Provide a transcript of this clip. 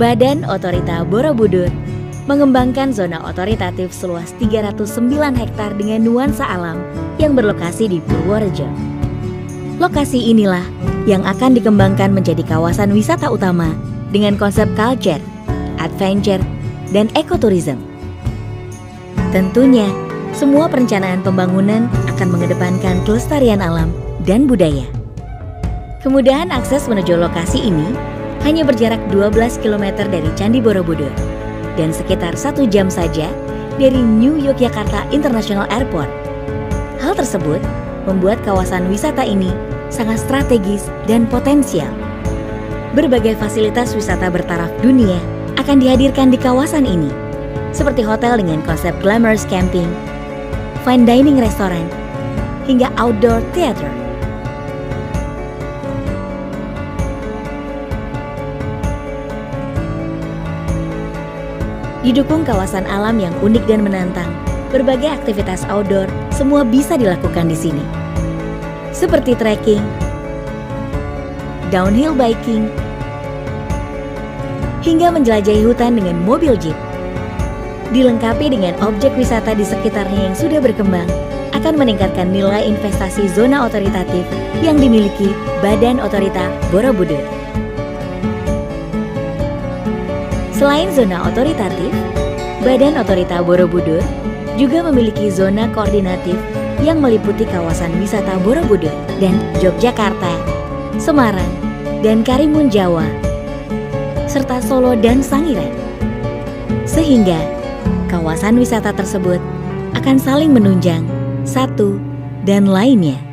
Badan Otorita Borobudur mengembangkan zona otoritatif seluas 309 hektar dengan nuansa alam yang berlokasi di Purworejo. Lokasi inilah yang akan dikembangkan menjadi kawasan wisata utama dengan konsep culture, adventure, dan ekoturism. Tentunya, semua perencanaan pembangunan akan mengedepankan kelestarian alam dan budaya. Kemudahan akses menuju lokasi ini hanya berjarak 12 km dari Candi Borobudur dan sekitar satu jam saja dari New Yogyakarta International Airport. Hal tersebut membuat kawasan wisata ini sangat strategis dan potensial. Berbagai fasilitas wisata bertaraf dunia akan dihadirkan di kawasan ini, seperti hotel dengan konsep glamorous camping, fine dining restoran, hingga outdoor theater. Didukung kawasan alam yang unik dan menantang, berbagai aktivitas outdoor semua bisa dilakukan di sini. Seperti trekking, downhill biking, hingga menjelajahi hutan dengan mobil jeep. Dilengkapi dengan objek wisata di sekitarnya yang sudah berkembang, akan meningkatkan nilai investasi zona otoritatif yang dimiliki Badan Otorita Borobudur. Selain zona otoritatif, Badan Otorita Borobudur juga memiliki zona koordinatif yang meliputi kawasan wisata Borobudur dan Yogyakarta, Semarang, dan Karimun Jawa, serta Solo dan Sangiran. Sehingga kawasan wisata tersebut akan saling menunjang satu dan lainnya.